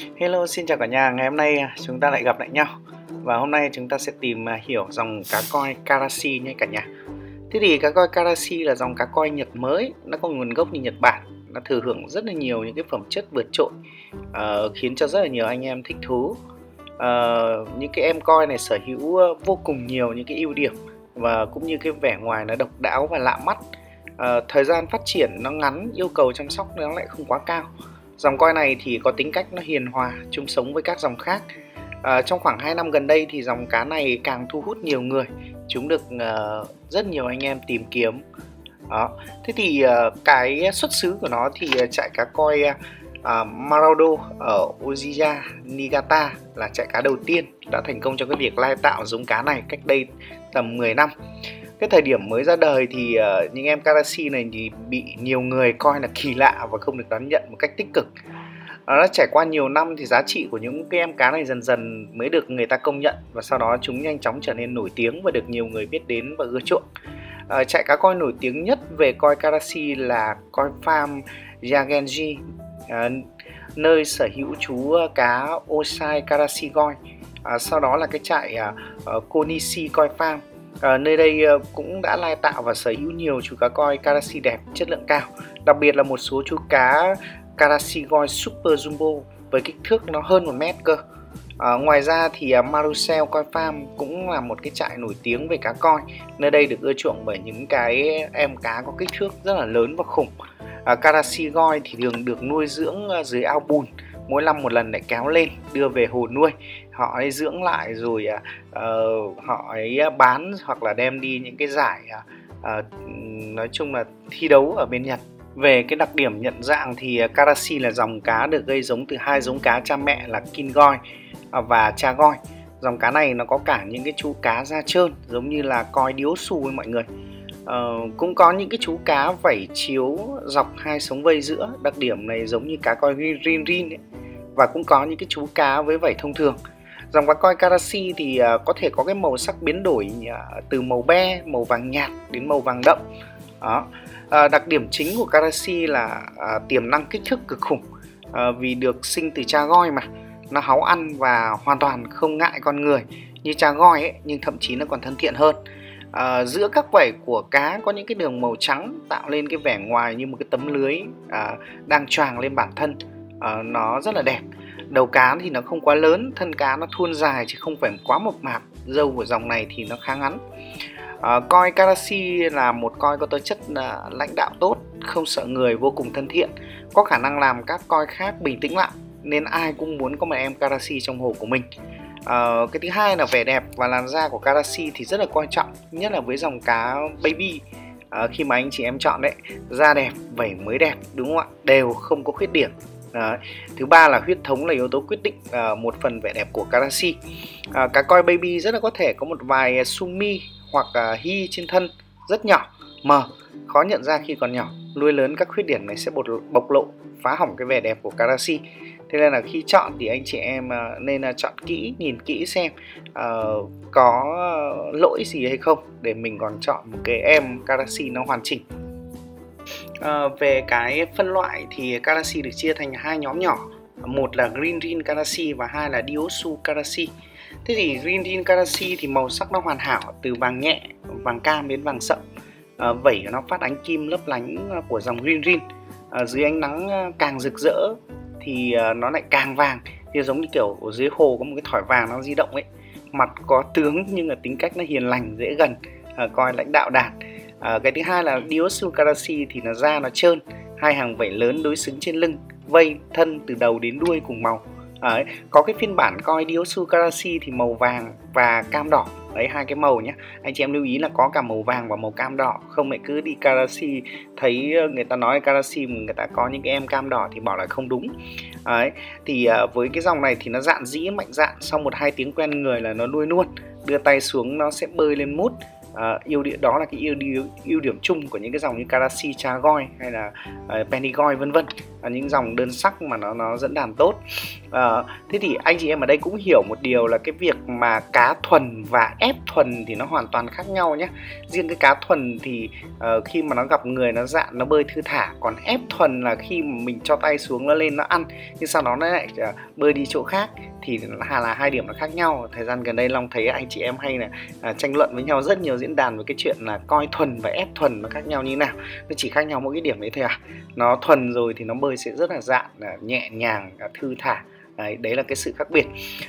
Hello, xin chào cả nhà. Ngày hôm nay chúng ta lại gặp lại nhau. Và hôm nay chúng ta sẽ tìm à, hiểu dòng cá coi Karashi nhé cả nhà. Thế thì cá coi Karashi là dòng cá coi Nhật mới, nó có nguồn gốc từ Nhật Bản. Nó thừa hưởng rất là nhiều những cái phẩm chất vượt trội, uh, khiến cho rất là nhiều anh em thích thú. Uh, những cái em coi này sở hữu ờ, vô cùng nhiều những cái ưu điểm và cũng như cái vẻ ngoài nó độc đáo và lạ mắt. Uh, thời gian phát triển nó ngắn, yêu cầu chăm sóc nó lại không quá cao Dòng coi này thì có tính cách nó hiền hòa, chung sống với các dòng khác. À, trong khoảng 2 năm gần đây thì dòng cá này càng thu hút nhiều người. Chúng được uh, rất nhiều anh em tìm kiếm. Đó. Thế thì uh, cái xuất xứ của nó thì ờ, trại cá coi uh, Maraudo ở Ojiya, Niigata là trại cá đầu tiên đã thành công trong cái việc lai tạo giống cá này cách đây tầm 10 năm cái thời điểm mới ra đời thì uh, những em Karashi này thì bị nhiều người coi là kỳ lạ và không được đón nhận một cách tích cực. Nó trải qua nhiều năm thì giá trị của những cái em cá này dần dần mới được người ta công nhận và sau đó chúng nhanh chóng trở nên nổi tiếng và được nhiều người biết đến và ưa chuộng. À, trại cá coi nổi tiếng nhất về coi Karashi là coi farm Yagenji à, nơi sở hữu chú cá Osai Karashi Goi à, sau đó là cái trại uh, Konishi Koi Farm. À, nơi đây ờ, cũng đã lai tạo và sở hữu nhiều chú cá coi Karasi đẹp, chất lượng cao. Đặc biệt là một số chú cá Karasi Goi Super Jumbo với kích thước nó hơn 1 mét cơ. À, ngoài ra thì uh, Marusel Coi Farm cũng là một cái trại nổi tiếng về cá coi. Nơi đây được ưa chuộng bởi những cái em cá có kích thước rất là lớn và khủng. À, Karasi Goi thì thường được nuôi dưỡng dưới ao bùn mỗi năm một lần lại kéo lên đưa về hồ nuôi họ ấy dưỡng lại rồi uh, họ ấy à, bán hoặc là đem đi những cái giải uh, nói chung là thi đấu ở bên Nhật. Về cái đặc điểm nhận dạng thì Karashi là dòng cá được gây giống từ hai giống cá cha mẹ là Kingoi và Chagoi dòng cá này nó có cả những cái chú cá da trơn giống như là coi điếu xù với mọi người. Uh, cũng có những cái chú cá vảy chiếu dọc hai sống vây giữa đặc điểm này giống như cá coi rin rin ấy. và cũng có những cái chú cá với vảy thông thường dòng cá coi karasi thì uh, có thể có cái màu sắc biến đổi uh, từ màu be màu vàng nhạt đến màu vàng đậm. Đó. À, đặc điểm chính của karasi là tiềm năng kích thước cực khủng vì được sinh từ cha goi mà. Nó háu ăn và hoàn toàn không ngại con người như cha goi ấy nhưng thậm chí nó còn thân thiện hơn. À, giữa các vảy của cá có những cái đường màu trắng tạo lên cái vẻ ngoài như một cái tấm lưới à, đang choàng lên bản thân. À, nó rất là đẹp đầu cá thì nó không quá lớn thân cá nó thuôn dài chứ không phải quá mộc mạc. Dâu của dòng này thì nó khá ngắn. À, coi Karashi là một coi có tố chất à, lãnh đạo tốt không sợ người vô cùng thân thiện có khả năng làm các coi khác bình tĩnh lại nên ai cũng muốn có một em Karashi trong hồ của mình. Uh, cái thứ hai là vẻ đẹp và làn da của Karashi thì rất là quan trọng nhất là với dòng cá baby. Uh, khi mà anh chị em chọn đấy da đẹp vảy mới đẹp đúng không ạ? Đều không có khuyết điểm. Đấy. Thứ ba là huyết thống là yếu tố quyết định uh, một phần vẻ đẹp của Karashi. Uh, à, cá coi baby rất là có thể có một vài sumi hoặc uh, hi trên thân rất nhỏ, mờ, khó nhận ra khi còn nhỏ. Nuôi lớn các khuyết điểm này sẽ bộc, bộc lộ, phá hỏng cái vẻ đẹp của Karashi thế nên là khi chọn thì anh chị em ờ, nên là chọn kỹ nhìn kỹ xem uh, có lỗi gì hay không để mình còn chọn một cái em Karashi nó hoàn chỉnh Ờ, về cái phân loại thì Karashi được chia thành hai nhóm nhỏ. Một là Green Rin Karashi và hai là Diosu Karashi. Thế thì Green Rin Karashi thì màu sắc nó hoàn hảo từ vàng nhẹ vàng cam đến vàng sậm. À, vẩy nó phát ánh kim lấp lánh ờ, của dòng Green Rin. À, dưới ánh nắng càng rực rỡ thì nó lại càng vàng. Thì giống như kiểu ở dưới hồ có một cái thỏi vàng nó di động ấy. Mặt có tướng nhưng mà tính cách nó hiền lành dễ gần à, coi lãnh đạo đạt à, cái thứ hai là Diosu Karasi thì nó da nó trơn. Hai hàng vảy lớn đối xứng trên lưng vây thân từ đầu đến đuôi cùng màu. Đấy, có cái phiên bản coi Diosu Karasi thì màu vàng và cam đỏ. Đấy hai cái màu nhé anh chị em lưu ý là có cả màu vàng và màu cam đỏ. Không lại cứ đi Karasi thấy ờ, người ta nói Karasi người ta có những cái em cam đỏ thì bảo là không đúng. Đấy thì ờ, với cái dòng này thì nó dạn dĩ mạnh dạn sau một hai tiếng quen người là nó nuôi luôn đưa tay xuống nó sẽ bơi lên mút uh, ưu điểm đó là cái ưu điểm ưu điểm chung của những cái dòng như Karashi, Chagoi hay là ờ, uh, Penigoi vân vân. Là những dòng đơn sắc mà nó nó dẫn đàn tốt. Uh, thế thì anh chị em ở đây cũng hiểu một điều là cái việc mà cá thuần và ép thuần thì nó hoàn toàn khác nhau nhé riêng cái cá thuần thì uh, khi mà nó gặp người nó dạn nó bơi thư thả. Còn ép thuần là khi mà mình cho tay xuống nó lên nó ăn nhưng sau đó nó lại uh, bơi đi chỗ khác thì là, là hai điểm nó khác nhau. Thời gian gần đây long thấy anh chị em hay là uh, tranh luận với nhau rất nhiều diễn đàn về cái chuyện là coi thuần và ép thuần nó khác nhau như nào. Nó chỉ khác nhau mỗi cái điểm đấy thôi à. Nó thuần rồi thì nó bơi sẽ rất là dạn nhẹ nhàng thư thả. Đấy, đấy là cái sự khác biệt.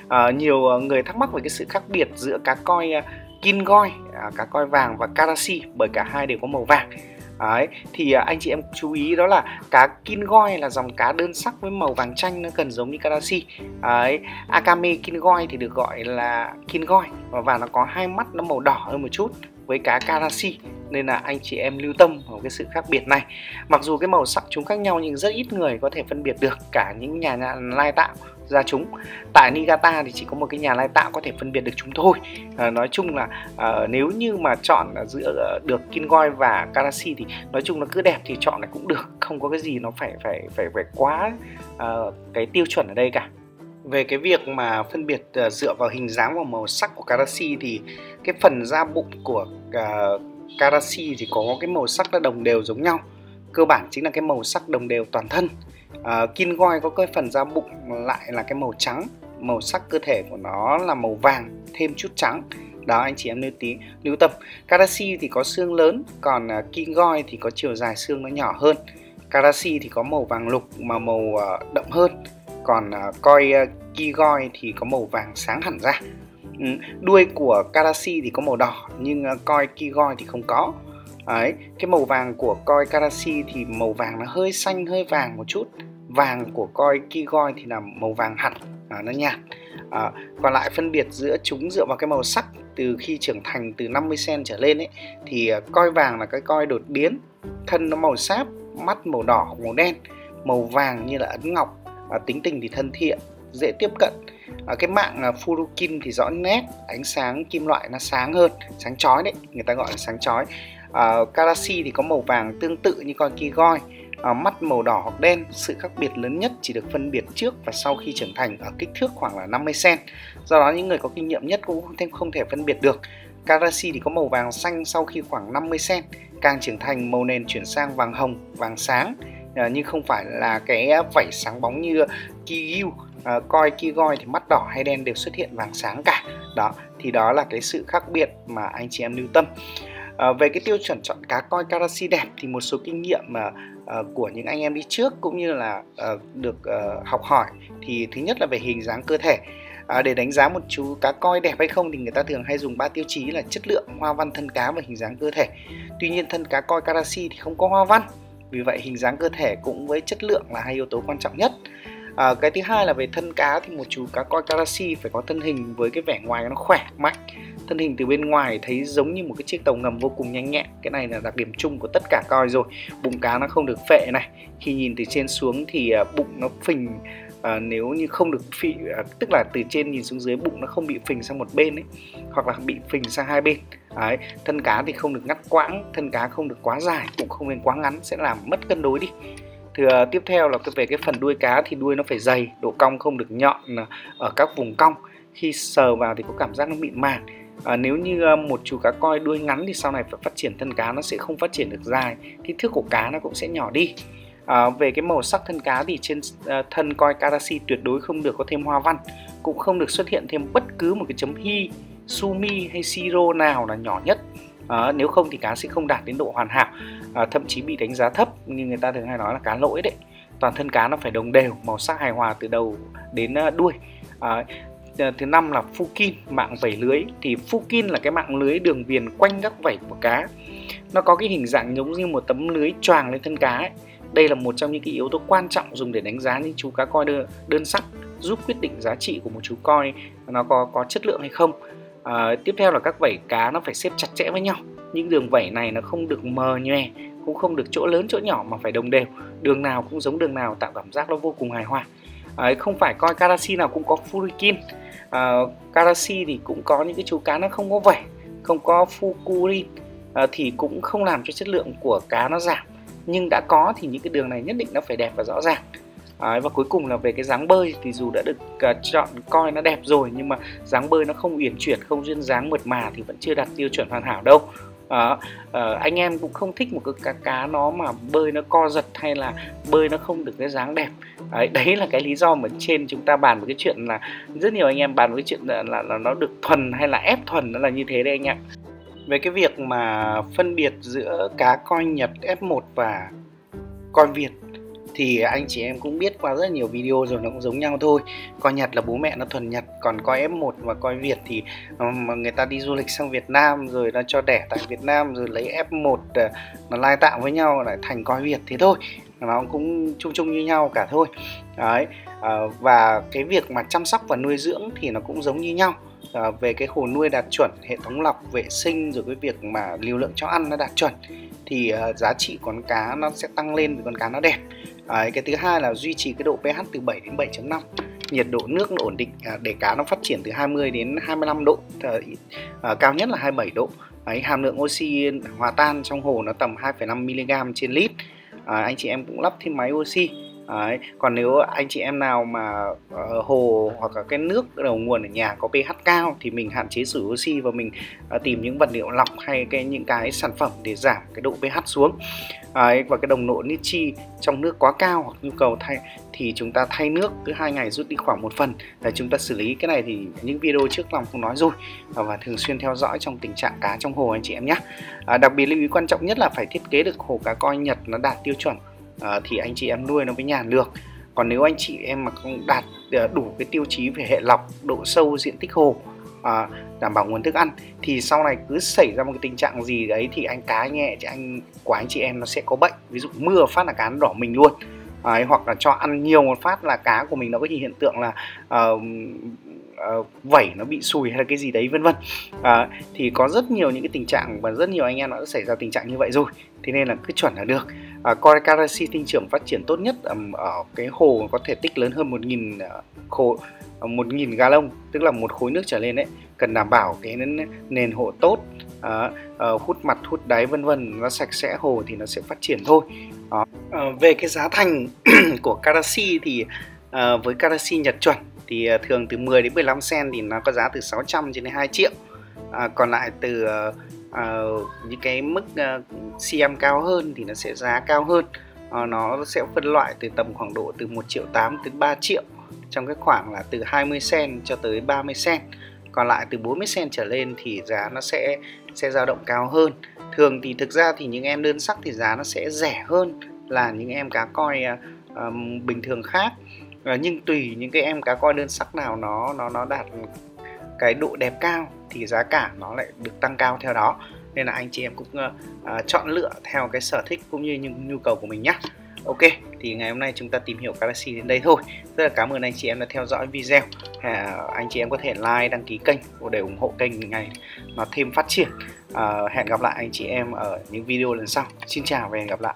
À, nhiều người thắc mắc về cái sự khác biệt giữa cá coi à, uh, Kingoi, à, cá coi vàng và karasi bởi cả hai đều có màu vàng. Đấy, thì à, anh chị em chú ý đó là cá Kingoi là dòng cá đơn sắc với màu vàng chanh nó gần giống như Karashi. Đấy, Akame Kingoi thì được gọi là Kingoi và, và nó có hai mắt nó màu đỏ hơn một chút với cá Karashi nên là anh chị em lưu tâm vào cái sự khác biệt này. Mặc dù cái màu sắc chúng khác nhau nhưng rất ít người có thể phân biệt được cả những nhà, nhà lai tạo ra chúng. Tại Niigata thì chỉ có một cái nhà lai tạo có thể phân biệt được chúng thôi. À, nói chung là à, nếu như mà chọn giữa ờ, được Kingoi và Karashi thì nói chung là cứ đẹp thì chọn là cũng được không có cái gì nó phải phải phải phải quá à, cái tiêu chuẩn ở đây cả. Về cái việc mà phân biệt uh, dựa vào hình dáng và màu sắc của Karashi thì cái phần da bụng của uh, Karashi thì có cái màu sắc là đồng đều giống nhau cơ bản chính là cái màu sắc đồng đều toàn thân. Ờ, uh, Kingoi có cái phần da bụng lại là cái màu trắng màu sắc cơ thể của nó là màu vàng thêm chút trắng. Đó anh chị em lưu tí lưu tâm. Karashi thì có xương lớn còn ờ, uh, Kingoi thì có chiều dài xương nó nhỏ hơn. Karashi thì có màu vàng lục mà màu uh, đậm hơn. Còn uh, coi uh, Kigoi thì có màu vàng sáng hẳn ra. Ừ, đuôi của Karashi thì có màu đỏ nhưng uh, coi Kigoi thì không có. Đấy, cái màu vàng của coi Karashi thì màu vàng nó hơi xanh hơi vàng một chút. Vàng của coi Kigoi thì là màu vàng hẳn à, nó nhạt. À, còn lại phân biệt giữa chúng dựa vào cái màu sắc từ khi trưởng thành từ 50 cm trở lên ấy thì à, coi vàng là cái coi đột biến. Thân nó màu sáp mắt màu đỏ màu đen màu vàng như là ấn ngọc à, tính tình thì thân thiện dễ tiếp cận. À, cái mạng uh, Furukin thì rõ nét ánh sáng kim loại nó sáng hơn sáng chói đấy người ta gọi là sáng chói uh, thì có màu vàng tương tự như con Kigoi. Uh, mắt màu đỏ hoặc đen sự khác biệt lớn nhất chỉ được phân biệt trước và sau khi trưởng thành ở kích thước khoảng là 50 cm do đó những người có kinh nghiệm nhất cũng thêm không thể phân biệt được. Galaxy thì có màu vàng xanh sau khi khoảng 50 cm càng trưởng thành màu nền chuyển sang vàng hồng vàng sáng. Uh, nhưng không phải là cái vảy sáng bóng như Kigyu. Uh, coi Kigoi thì mắt đỏ hay đen đều xuất hiện vàng sáng cả. Đó thì đó là cái sự khác biệt mà anh chị em lưu tâm. À, về cái tiêu chuẩn chọn cá coi Karashi đẹp thì một số kinh nghiệm mà uh, của những anh em đi trước cũng như là uh, được uh, học hỏi thì thứ nhất là về hình dáng cơ thể. À, để đánh giá một chú cá coi đẹp hay không thì người ta thường hay dùng ba tiêu chí là chất lượng hoa văn thân cá và hình dáng cơ thể. Tuy nhiên thân cá coi Karashi thì không có hoa văn vì vậy hình dáng cơ thể cũng với chất lượng là hai yếu tố quan trọng nhất. À, cái thứ hai là về thân cá thì một chú cá coi Karashi phải có thân hình với cái vẻ ngoài nó khỏe mạnh thân hình từ bên ngoài thấy giống như một cái chiếc tàu ngầm vô cùng nhanh nhẹn. Cái này là đặc điểm chung của tất cả coi rồi. Bụng cá nó không được phệ này. Khi nhìn từ trên xuống thì à, bụng nó phình à, nếu như không được phì à, tức là từ trên nhìn xuống dưới bụng nó không bị phình sang một bên ấy hoặc là bị phình sang hai bên. Đấy, thân cá thì không được ngắt quãng thân cá không được quá dài cũng không nên quá ngắn sẽ làm mất cân đối đi. Thì à, tiếp theo là về cái phần đuôi cá thì đuôi nó phải dày độ cong không được nhọn à, ở các vùng cong. Khi sờ vào thì có cảm giác nó mịn màng à, nếu như ờ, một chú cá coi đuôi ngắn thì sau này phải phát triển thân cá nó sẽ không phát triển được dài kích thước của cá nó cũng sẽ nhỏ đi. À, về cái màu sắc thân cá thì trên ờ, thân coi karasi tuyệt đối không được có thêm hoa văn cũng không được xuất hiện thêm bất cứ một cái chấm hi sumi hay siro nào là nhỏ nhất. À, nếu không thì cá sẽ không đạt đến độ hoàn hảo à, thậm chí bị đánh giá thấp như người ta thường hay nói là cá lỗi đấy. Toàn thân cá nó phải đồng đều màu sắc hài hòa từ đầu đến đuôi. À, Ờ, thứ năm là Fukin mạng vảy lưới. Thì Fukin là cái mạng lưới đường viền quanh các vảy của cá. Nó có cái hình dạng giống như một tấm lưới choàng lên thân cá ấy. đây là một trong những cái yếu tố quan trọng dùng để đánh giá những chú cá coi đơn, đơn sắc giúp quyết định giá trị của một chú coi nó có có chất lượng hay không. À, tiếp theo là các vảy cá nó phải xếp chặt chẽ với nhau. Những đường vảy này nó không được mờ nhòe cũng không được chỗ lớn chỗ nhỏ mà phải đồng đều. Đường nào cũng giống đường nào tạo cảm giác nó vô cùng hài hòa à, không phải coi karashi nào cũng có furikin à, Karashi thì cũng có những cái chú cá nó không có vảy không có fukurin à, thì cũng không làm cho chất lượng của cá nó giảm. Nhưng đã có thì những cái đường này nhất định nó phải đẹp và rõ ràng. À, và cuối cùng là về cái dáng bơi thì dù đã được uh, chọn coi nó đẹp rồi nhưng mà dáng bơi nó không uyển chuyển không duyên dáng mượt mà thì vẫn chưa đạt tiêu chuẩn hoàn hảo đâu đó, à, anh em cũng không thích một cái cá cá nó mà bơi nó co giật hay là bơi nó không được cái dáng đẹp. Đấy, đấy là cái lý do mà trên chúng ta bàn về cái chuyện là rất nhiều anh em bàn với cái chuyện là, là, là nó được thuần hay là ép thuần nó là như thế đấy anh em về cái việc mà phân biệt giữa cá coi Nhật F1 và coi Việt thì anh chị em cũng biết qua rất nhiều video rồi, nó cũng giống nhau thôi. Coi Nhật là bố mẹ nó thuần Nhật, còn coi F1 và coi Việt thì ờ, mà người ta đi du lịch sang Việt Nam rồi nó cho đẻ tại Việt Nam rồi lấy F1 ờ, nó lai tạo với nhau lại thành coi Việt thế thôi. Nó cũng chung chung như nhau cả thôi. Đấy ờ, và cái việc mà chăm sóc và nuôi dưỡng thì nó cũng giống như nhau à, về cái hồ nuôi đạt chuẩn hệ thống lọc vệ sinh rồi cái việc mà liều lượng cho ăn nó đạt chuẩn thì à, giá trị con cá nó sẽ tăng lên vì con cá nó đẹp. À, cái thứ hai là duy trì cái độ pH từ 7 đến 7.5 nhiệt độ nước nó ổn định à, để cá nó phát triển từ 20 đến 25 độ à, à, cao nhất là 27 độ. Đấy, hàm lượng oxy hòa tan trong hồ nó tầm 2,5 mg trên lít. À, anh chị em cũng lắp thêm máy oxy. Đấy. còn nếu anh chị em nào mà uh, hồ hoặc là cái nước đầu nguồn ở nhà có pH cao thì mình hạn chế sử oxy và mình uh, tìm những vật liệu lọc hay cái những cái sản phẩm để giảm cái độ pH xuống. Đấy, và cái đồng độ nitri trong nước quá cao hoặc nhu cầu thay thì chúng ta thay nước cứ hai ngày rút đi khoảng một phần. Để chúng ta xử lý cái này thì những video trước lòng cũng nói rồi. Ờ, và thường xuyên theo dõi trong tình trạng cá trong hồ anh chị em nhé. À, đặc biệt lưu ý quan trọng nhất là phải thiết kế được hồ cá coi nhật nó đạt tiêu chuẩn à, thì anh chị em nuôi nó mới nhàn được. Còn nếu anh chị em mà không đạt à, đủ cái tiêu chí về hệ lọc độ sâu diện tích hồ à, đảm bảo nguồn thức ăn thì sau này cứ xảy ra một cái tình trạng gì đấy thì anh cá nhẹ thì anh của anh chị em nó sẽ có bệnh. Ví dụ mưa phát là cá nó đỏ mình luôn. Đấy, hoặc là cho ăn nhiều một phát là cá của mình nó có gì hiện tượng là uh, uh, vẩy nó bị sùi hay là cái gì đấy vân vân. Uh, thì có rất nhiều những cái tình trạng và rất nhiều anh em đã xảy ra tình trạng như vậy rồi. Thế nên là cứ chuẩn là được. À, uh, coi Karashi trưởng phát triển tốt nhất um, ở cái hồ có thể tích lớn hơn một nghìn à, khổ à, một nghìn galon tức là một khối nước trở lên đấy cần đảm bảo cái nền hộ tốt uh, uh, hút mặt hút đáy vân vân nó sạch sẽ hồ thì nó sẽ phát triển thôi. Đó. Uh, về cái giá thành của Karashi thì uh, với Karashi Nhật chuẩn thì uh, thường từ 10 đến 15 sen thì nó có giá từ 600 đến 2 triệu. Uh, còn lại từ uh, những cái mức ờ, uh, CM cao hơn thì nó sẽ giá cao hơn. Uh, nó sẽ phân loại từ tầm khoảng độ từ 1 triệu 8 đến 3 triệu trong cái khoảng là từ 20 sen cho tới 30 sen còn lại từ 40 sen trở lên thì giá nó sẽ sẽ dao động cao hơn. Thường thì thực ra thì những em đơn sắc thì giá nó sẽ rẻ hơn là những em cá coi uh, bình thường khác. Uh, nhưng tùy những cái em cá coi đơn sắc nào nó nó nó đạt cái độ đẹp cao thì giá cả nó lại được tăng cao theo đó nên là anh chị em cũng uh, chọn lựa theo cái sở thích cũng như những nhu cầu của mình nhé Ok, thì ngày hôm nay chúng ta tìm hiểu Galaxy đến đây thôi. Rất là cảm ơn anh chị em đã theo dõi video. À, anh chị em có thể like, đăng ký kênh để ủng hộ kênh ngày nó thêm phát triển. À, hẹn gặp lại anh chị em ở những video lần sau. Xin chào và hẹn gặp lại.